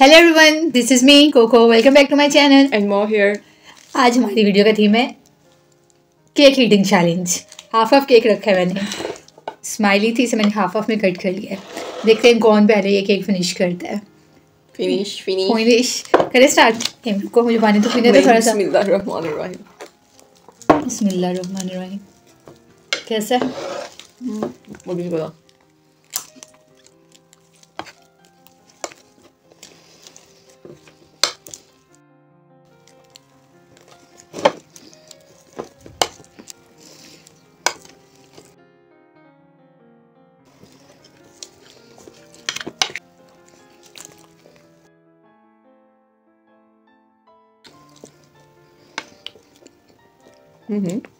Hello everyone this is me Coco welcome back to my channel and more here आज हमारी video का theme है cake eating challenge half of cake रखा है मैंने। Smiley थी इसे मैंने हाफ़ ऑफ़ में कट कर लिया है। देखते हैं कौन पहले ये केक फिनिश करता है। फिनिश फिनिश फिनिश करें स्टार्ट को मुझे पानी तो पीने दो थोड़ा सा। बिस्मिल्लाहिर्रहमानिर्रहीम बिस्मिल्लाहिर्रहमानिर्रहीम कैसा है? वो भी Mm-hmm.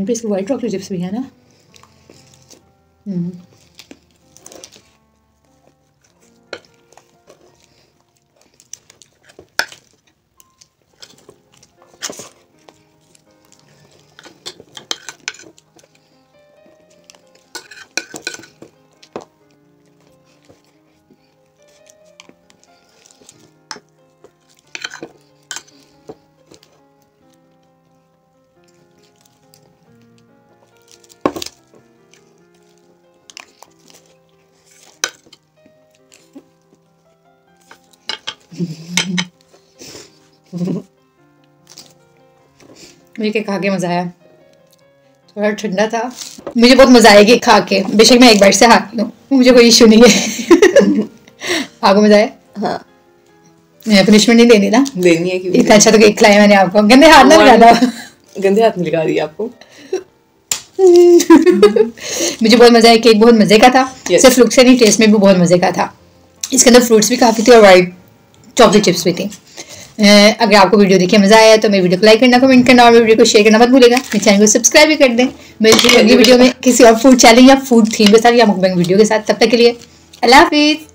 इन पे इसके वाइट चॉकलेट चिप्स भी है ना? मुझे केक खा के मज़ा आया। थोड़ा ठंडा था। मुझे बहुत मज़ा आएगी खा के बेशक मैं एक बार से हारती हूँ। मुझे कोई इशू नहीं है। आपको मज़ा आया? हाँ। पनिशमेंट नहीं देनी ना। देनी है क्योंकि इतना अच्छा तो केक खिलाया मैंने आपको। गंदे हाथ ना लगा गंदे हाथ में लगा दिया आपको? मुझे बहुत मज़ा आया। केक बहुत मज़े का था। Yes. सिर्फ़ लुक से नहीं टेस्ट में भी बहुत मज़े का था। इसके अंदर फ्रूट्स भी काफ़ी थे और वाइट चॉकलेट चिप्स भी थी। अगर आपको वीडियो देखिए मज़ा आया तो मेरी वीडियो को लाइक करना कमेंट करना और मेरी वीडियो को शेयर करना मत भूलेगा मेरे चैनल को सब्सक्राइब भी कर दें। मिलती है अगली वीडियो में किसी और फ़ूड चैलेंज या फ़ूड थीम के साथ या मुकबंग वीडियो के साथ तब तक के लिए अल्लाह हाफिज़।